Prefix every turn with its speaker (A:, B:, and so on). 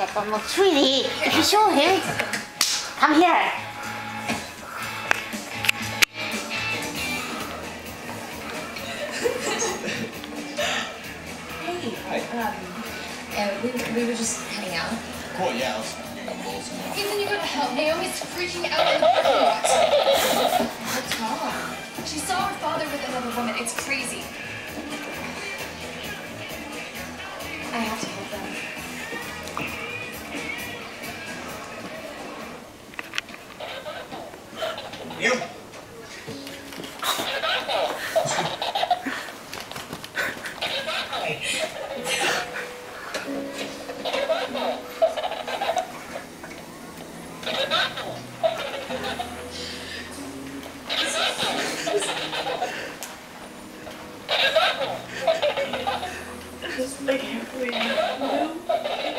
A: at, but look, sweetie, if you show him, come here.
B: Hey,
C: Um, and we, we were just hanging out.
B: cool, yeah, let's get a bowl somewhere.
C: Ethan, you gotta help. Naomi's freaking out in the parking lot. What's wrong? She saw her father with another woman. It's crazy. I have to help
B: You!
D: Just it please.